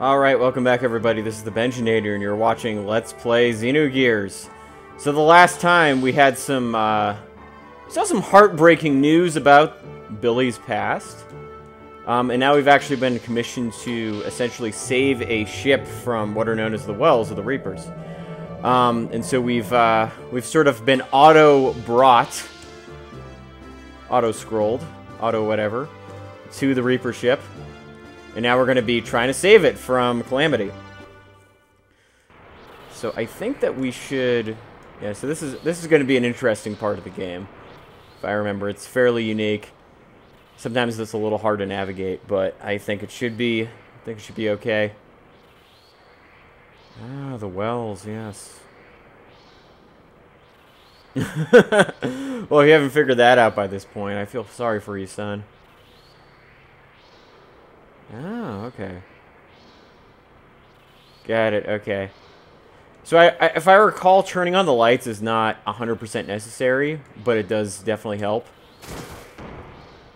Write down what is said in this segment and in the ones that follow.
Alright, welcome back everybody. This is the Benjinator and you're watching Let's Play Xenogears. So the last time we had some, uh, saw some heartbreaking news about Billy's past. Um, and now we've actually been commissioned to essentially save a ship from what are known as the Wels of the Reapers. Um, and so we've, uh, we've sort of been auto-brought, auto-scrolled, auto-whatever, to the Reaper ship. And now we're going to be trying to save it from Calamity. So I think that we should... Yeah, so this is this is going to be an interesting part of the game. If I remember, it's fairly unique. Sometimes it's a little hard to navigate, but I think it should be I think it should be okay. Ah, the wels, yes. well, if you haven't figured that out by this point, I feel sorry for you, son. Oh, okay. Got it, okay. So I, I, if I recall, turning on the lights is not 100% necessary, but it does definitely help.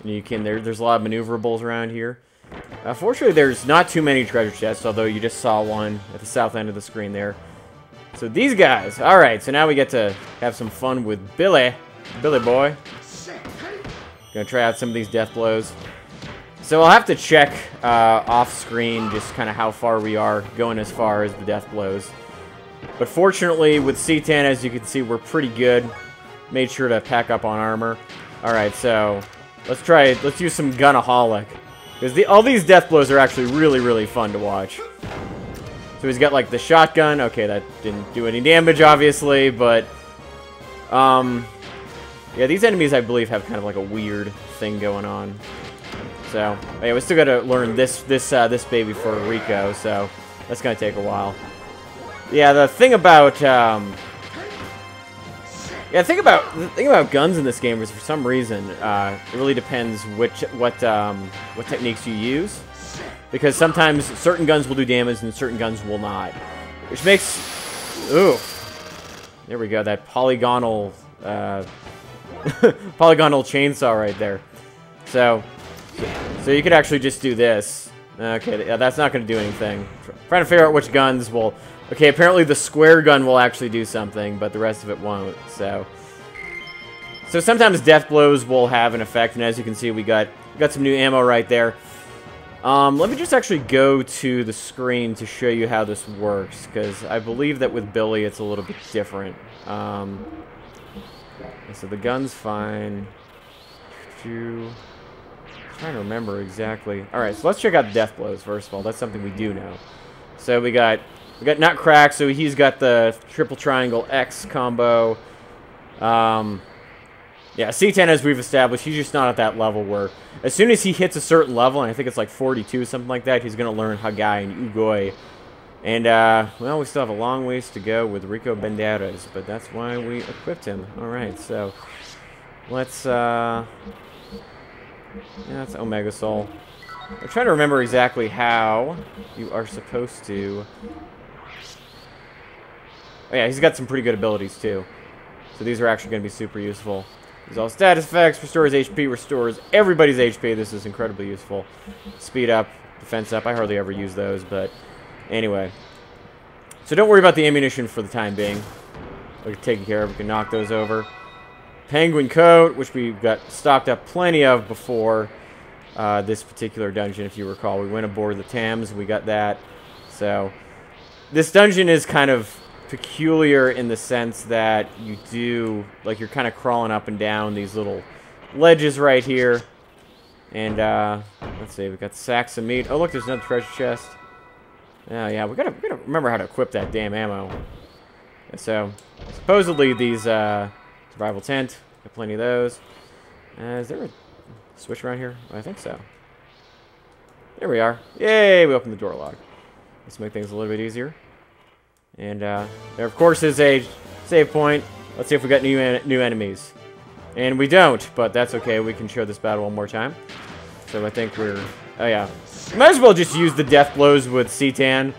And you can, there, there's a lot of maneuverables around here. Uh, fortunately, there's not too many treasure chests, although you just saw one at the south end of the screen there. So these guys, alright, so now we get to have some fun with Billy, Billy boy. Gonna try out some of these death blows. So I'll have to check uh, off screen just kind of how far we are going as far as the death blows. But fortunately, with Citan, as you can see, we're pretty good. Made sure to pack up on armor. Alright, so let's try, let's use some Gunaholic. Because the, all these death blows are actually really, really fun to watch. So he's got like the shotgun. Okay, that didn't do any damage, obviously, but... Um, yeah, these enemies, I believe, have kind of like a weird thing going on. So, yeah, we still got to learn this this uh, this baby for Rico, so that's gonna take a while. Yeah, the thing about um, yeah, the thing about the thing about guns in this game is for some reason uh, it really depends which what um, what techniques you use, because sometimes certain guns will do damage and certain guns will not, which makes ooh, there we go, that polygonal uh, polygonal chainsaw right there. So so you could actually just do this. Okay, yeah, that's not going to do anything. Trying to figure out which guns will... Okay, apparently the square gun will actually do something, but the rest of it won't, so... So sometimes death blows will have an effect, and as you can see, we got got some new ammo right there. Um, let me just actually go to the screen to show you how this works, because I believe that with Billy it's a little bit different. Um, so the gun's fine trying to remember exactly. All right, so let's check out death blows first of all. That's something we do know. So we got we got Nutcrack. So he's got the triple triangle X combo. Um, yeah, Citan as we've established, he's just not at that level where as soon as he hits a certain level, and I think it's like 42, something like that, he's gonna learn Hagai and Ugoi. And, uh, well, we still have a long ways to go with Rico Banderas, but that's why we equipped him. Alright, so, let's, uh, yeah, that's Omega Soul. I'm trying to remember exactly how you are supposed to... Oh yeah, he's got some pretty good abilities too. So these are actually going to be super useful. He's all status effects, restores HP, restores everybody's HP. This is incredibly useful. Speed up, defense up. I hardly ever use those, but anyway. So don't worry about the ammunition for the time being. We're taking care of. We can knock those over. Penguin coat, which we got stocked up plenty of before uh, this particular dungeon, if you recall. We went aboard the Thames, we got that. So, this dungeon is kind of peculiar in the sense that you do, like, you're kind of crawling up and down these little ledges right here. And, uh, let's see, we got sacks of meat. Oh, look, there's another treasure chest. Oh, yeah, we gotta, we gotta remember how to equip that damn ammo. So, supposedly these, uh, Survival tent. Got plenty of those. Uh, is there a switch around here? I think so. There we are. Yay! We opened the door lock. Let's make things a little bit easier. And uh, there, of course, is a save point. Let's see if we got new en new enemies. And we don't, but that's okay. We can show this battle one more time. So I think we're... Oh, yeah. Might as well just use the death blows with Citan.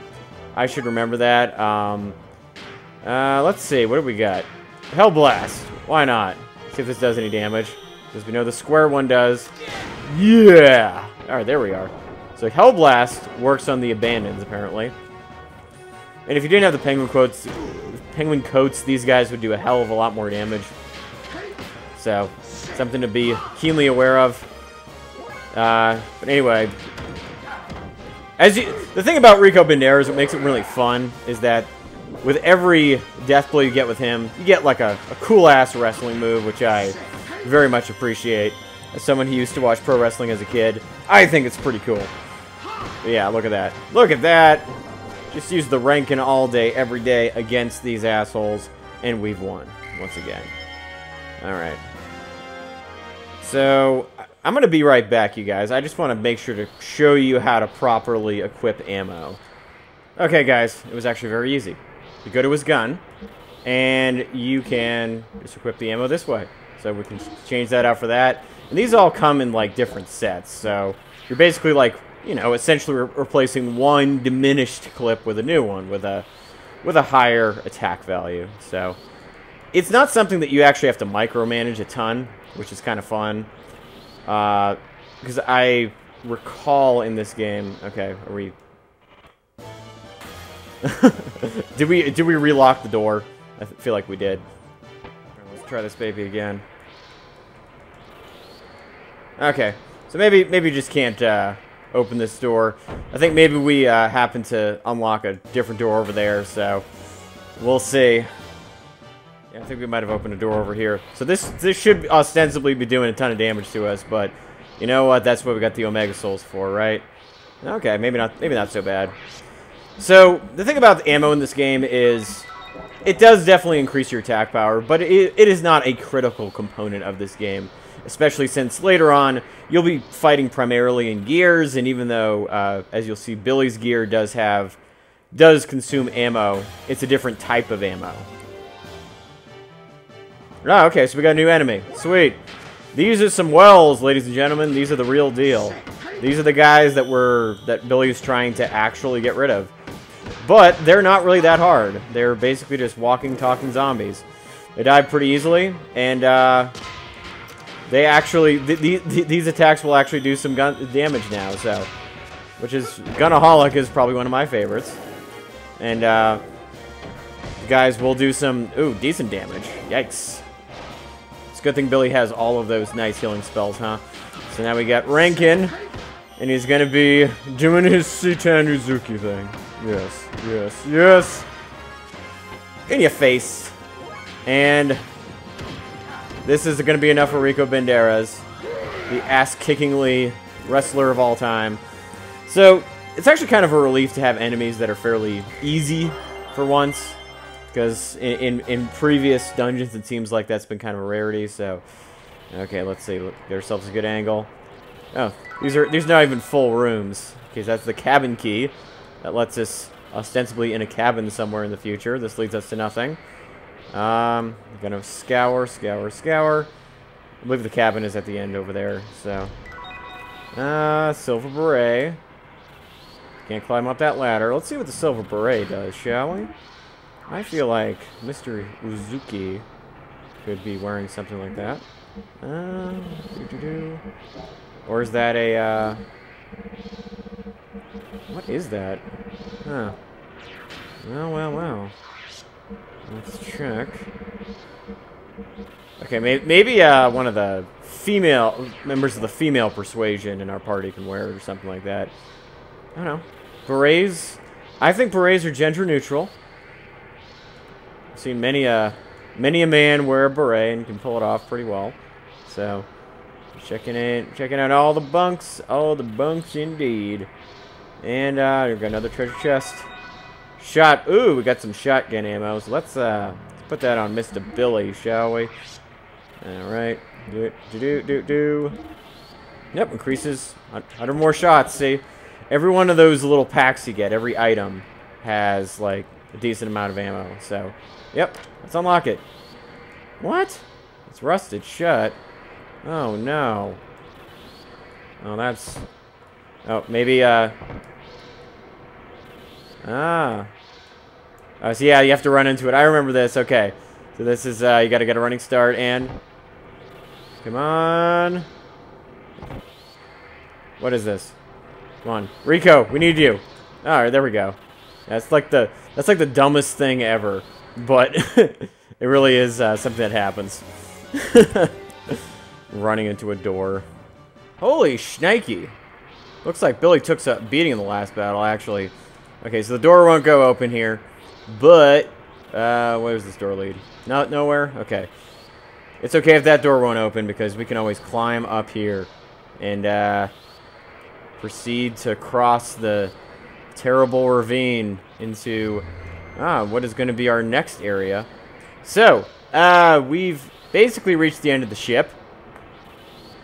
I should remember that. Um, uh, let's see. What do we got? Hellblast. Why not? See if this does any damage. Because we know the square one does. Yeah! Alright, there we are. So Hellblast works on the abandons, apparently. And if you didn't have the penguin quotes, penguin coats, these guys would do a hell of a lot more damage. So, something to be keenly aware of. Uh, but anyway, as you, the thing about Rico Banderas, what makes it really fun, is that with every death blow you get with him, you get like a, a cool-ass wrestling move, which I very much appreciate. As someone who used to watch pro wrestling as a kid, I think it's pretty cool. But yeah, look at that. Look at that! Just use the Rankin all day, every day against these assholes, and we've won, once again. Alright. So, I'm going to be right back, you guys. I just want to make sure to show you how to properly equip ammo. Okay, guys, it was actually very easy. You go to his gun, and you can just equip the ammo this way. So we can change that out for that. And these all come in, like, different sets. So you're basically, like, you know, essentially re replacing one diminished clip with a new one with a with a higher attack value. So it's not something that you actually have to micromanage a ton, which is kind of fun. Because uh, I recall in this game... Okay, are we... did we did we relock the door? I feel like we did. Right, let's try this baby again. Okay, so maybe maybe you just can't uh, open this door. I think maybe we uh, happen to unlock a different door over there, so we'll see. Yeah, I think we might have opened a door over here. So this this should ostensibly be doing a ton of damage to us, but you know what? That's what we got the Omega Souls for, right? Okay, maybe not maybe not so bad. So, the thing about the ammo in this game is it does definitely increase your attack power, but it, it is not a critical component of this game, especially since later on you'll be fighting primarily in gears, and even though, uh, as you'll see, Billy's gear does have does consume ammo, it's a different type of ammo. Oh, okay, so we got a new enemy. Sweet. These are some wels, ladies and gentlemen. These are the real deal. These are the guys that were that Billy's trying to actually get rid of. But they're not really that hard. They're basically just walking, talking zombies. They die pretty easily, and uh, they actually th th these attacks will actually do some gun damage now. So, which is Gunaholic is probably one of my favorites, and uh, guys will do some ooh decent damage. Yikes! It's a good thing Billy has all of those nice healing spells, huh? So now we got Rankin, and he's gonna be doing his Citan Uzuki thing. Yes, yes, yes! In your face. And this is gonna be enough for Rico Banderas, the ass-kickingly wrestler of all time. So, it's actually kind of a relief to have enemies that are fairly easy for once. Because in, in, in, previous dungeons, it seems like that's been kind of a rarity, so... Okay, let's see. Get ourselves a good angle. Oh, these are these are not even full rooms. Okay, that's the cabin key. That lets us ostensibly in a cabin somewhere in the future. This leads us to nothing. Um, gonna scour, scour, scour. I believe the cabin is at the end over there, so... Uh, silver beret. Can't climb up that ladder. Let's see what the silver beret does, shall we? I feel like Mr. Uzuki could be wearing something like that. Uh, doo -doo -doo. Or is that a, uh... What is that? Huh. Well, well, well. Let's check. Okay, may maybe uh, one of the female members of the female persuasion in our party can wear it or something like that. I don't know. Berets. I think berets are gender neutral I've seen many a many a man wear a beret and can pull it off pretty well. So checking in, checking out all the bunks, all the bunks indeed. And uh, we've got another treasure chest. Shot. Ooh, we got some shotgun ammo. So let's uh, put that on Mr. Billy, shall we? All right. Do it. Do do do do. Yep, increases 100 more shots. See, every one of those little packs you get, every item has like a decent amount of ammo. So Yep, let's unlock it. What? It's rusted shut. Oh, no. Oh, that's... Oh, maybe, uh... Ah. Oh, so yeah, you have to run into it. I remember this. Okay. So this is, uh, you gotta get a running start and... Come on. What is this? Come on. Rico, we need you. Alright, there we go. That's like the that's like the dumbest thing ever. But it really is uh, something that happens. Running into a door. Holy shnikey. Looks like Billy took a beating in the last battle, actually. Okay, so the door won't go open here. But, uh, where does this door lead? Not nowhere? Okay. It's okay if that door won't open because we can always climb up here and uh, proceed to cross the terrible ravine into ah, what is going to be our next area. So, uh, we've basically reached the end of the ship.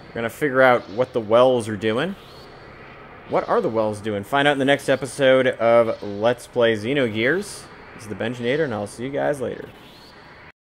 We're going to figure out what the wels are doing. What are the wels doing? Find out in the next episode of Let's Play Xenogears. This is the Benjinator, and I'll see you guys later.